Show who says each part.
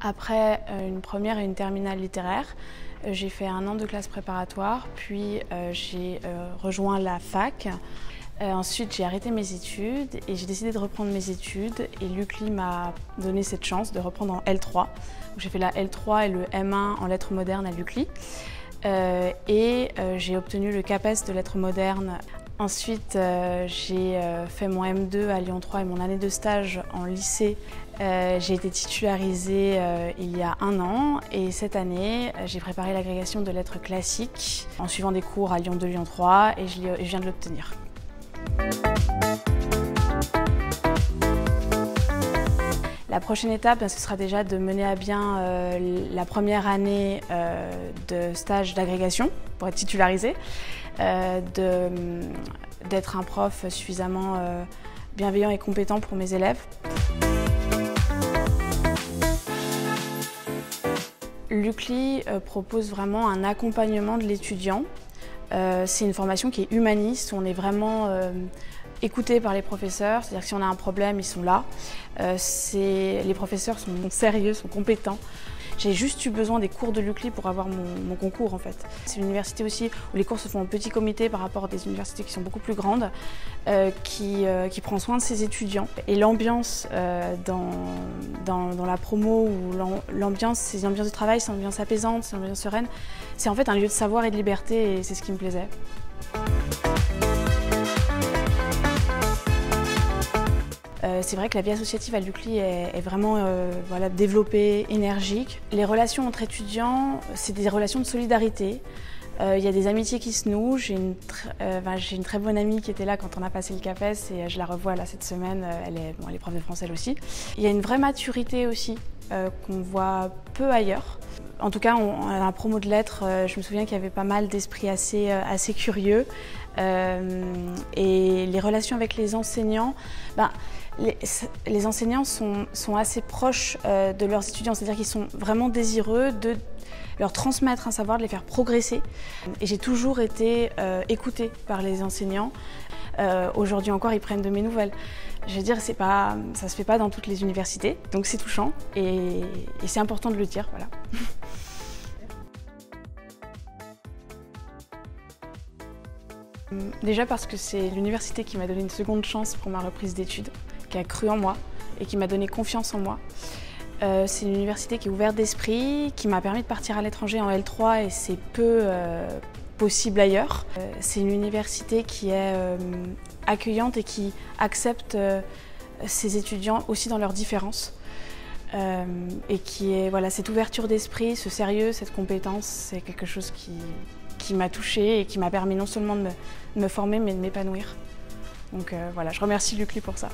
Speaker 1: Après euh, une première et une terminale littéraire, euh, j'ai fait un an de classe préparatoire, puis euh, j'ai rejoint la fac. ensuite, j'ai arrêté mes études et j'ai décidé de reprendre mes études. Et l'UCLI m'a donné cette chance de reprendre en L3. J'ai fait la L3 et le M1 en lettres modernes à l'UCLI. et j'ai obtenu le CAPES de lettres modernes Ensuite, euh, j'ai euh, fait mon M2 à Lyon 3 et mon année de stage en lycée. Euh, j'ai été titularisée il y a un an et cette année, j'ai préparé l'agrégation de lettres classiques en suivant des cours à Lyon 2, Lyon 3 et je, je viens de l'obtenir. La prochaine étape, ben, ce sera déjà de mener à bien la première année de stage d'agrégation pour être titularisée. Euh, d'être un prof suffisamment euh, bienveillant et compétent pour mes élèves. L'UCLI euh, propose vraiment un accompagnement de l'étudiant. C'est une formation qui est humaniste, on est vraiment écouté par les professeurs, c'est-à-dire que si on a un problème, ils sont là. les professeurs sont sérieux, sont compétents. J'ai juste eu besoin des cours de l'UCLI pour avoir mon, concours en fait. C'est une université aussi où les cours se font en petit comité par rapport à des universités qui sont beaucoup plus grandes, euh, qui, euh, qui, prend soin de ses étudiants. Et l'ambiance euh, dans, dans, la promo ou l'ambiance, c'est une ambiance de travail, c'est une ambiance apaisante, c'est une ambiance sereine. C'est en fait un lieu de savoir et de liberté et c'est ce qui me plaisait. Euh, c'est vrai que la vie associative à l'UCLI est, vraiment euh, voilà, développée, énergique. Les relations entre étudiants, c'est des relations de solidarité. Euh, il y a des amitiés qui se nouent. J'ai une, très bonne amie qui était là quand on a passé le CAPES et je la revois là cette semaine. Elle est, bon, elle est prof de français elle aussi. Il y a une vraie maturité aussi qu'on voit peu ailleurs. En tout cas, on, la promo de lettres, je me souviens qu'il y avait pas mal d'esprits assez, assez curieux. Les relations avec les enseignants, ben, les, enseignants sont, assez proches euh, de leurs étudiants, c'est-à-dire qu'ils sont vraiment désireux de leur transmettre un savoir, de les faire progresser. Et j'ai toujours été euh, écoutée par les enseignants. Euh, aujourd'hui encore, ils prennent de mes nouvelles. Je veux dire, pas, ça ne se fait pas dans toutes les universités, donc c'est touchant et, et c'est important de le dire. Voilà. Déjà parce que c'est l'université qui m'a donné une seconde chance pour ma reprise d'études qui a cru en moi et qui m'a donné confiance en moi. Euh, c'est une université qui est ouverte d'esprit, qui m'a permis de partir à l'étranger en L3 et c'est peu euh, possible ailleurs. Euh, c'est une université qui est accueillante et qui accepte ses étudiants aussi dans leurs différences. et qui est, voilà, cette ouverture d'esprit, ce sérieux, cette compétence, c'est quelque chose qui, qui m'a touchée et qui m'a permis non seulement de me, former, mais de m'épanouir. Donc voilà, je remercie Lucli pour ça.